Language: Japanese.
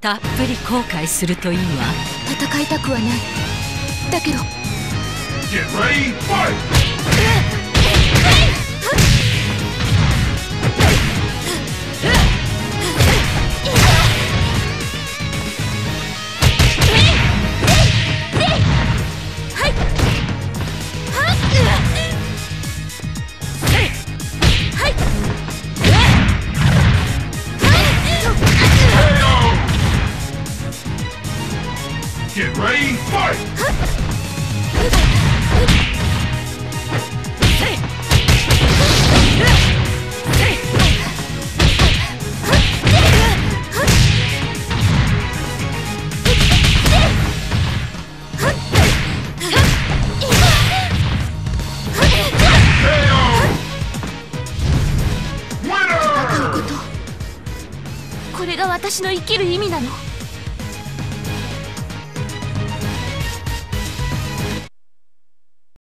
たっぷり後悔するといいわ。戦いたくはない。だけど Get ready, fight! これが私の生きる意味なの